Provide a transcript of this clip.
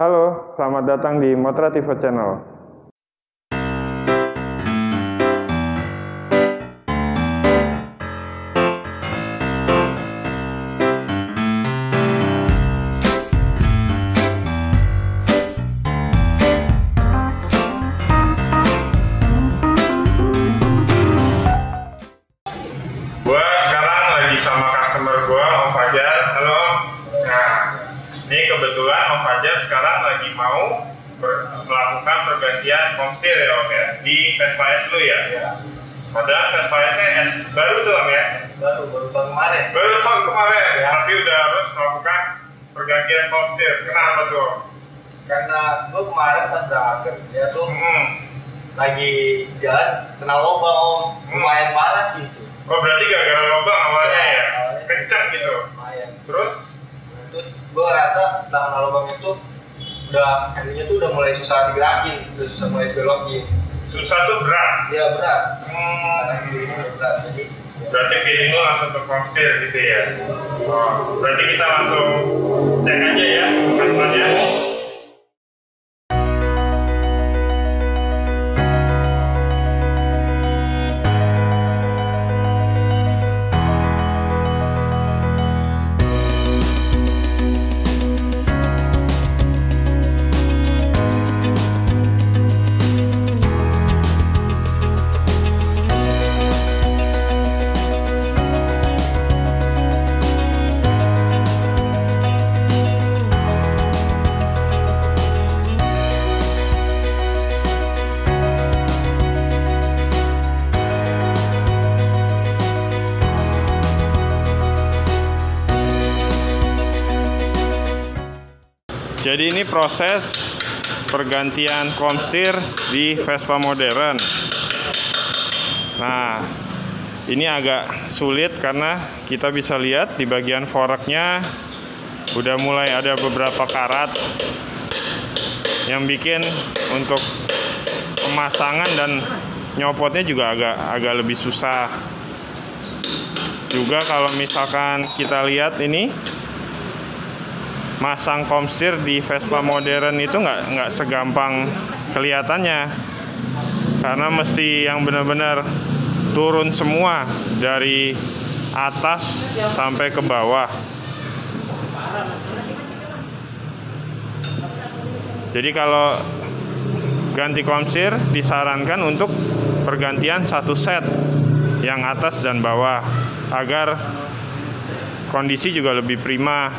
Halo, selamat datang di Motrativo Channel. Gua sekarang lagi sama customer gua Om Fajar. Halo Om. Nah, ini kebetulan Om Fajar sekarang lagi mau ber- melakukan pergantian komstir ya Om ya di Vespa S lu ya. Ya, Padahal Vespa S nya S baru tuh Om ya. baru baru tahun kemarin. Baru tahun kemarin ya. Tapi udah harus melakukan pergantian komstir. Kenapa tuh? Om? Karena gue kemarin pas udah kerja tuh Hmm. lagi jalan kena lubang om, lumayan parah sih itu. Oh berarti gara-gara lubang awalnya ya? Awalnya. Kencang gitu. Lumayan. Terus? Terus gue ngerasa setelah kena lubang itu udah handlenya tuh udah mulai susah digerakin, udah susah mulai dibelokin. Susah tuh berat. Dia berat. Hmm. Karena kirinya udah berat. Jadi ya, Berarti feeling lu langsung ke komstir gitu ya? Oh, berarti kita langsung cek aja ya Vespanya. Jadi ini proses pergantian komstir di Vespa modern. Nah, ini agak sulit karena kita bisa lihat di bagian foreknya udah mulai ada beberapa karat yang bikin untuk pemasangan dan nyopotnya juga agak agak lebih susah. Juga kalau misalkan kita lihat ini masang komstir di Vespa modern itu nggak nggak segampang kelihatannya karena mesti yang benar-benar turun semua dari atas sampai ke bawah. Jadi kalau ganti komstir disarankan untuk pergantian satu set yang atas dan bawah agar kondisi juga lebih prima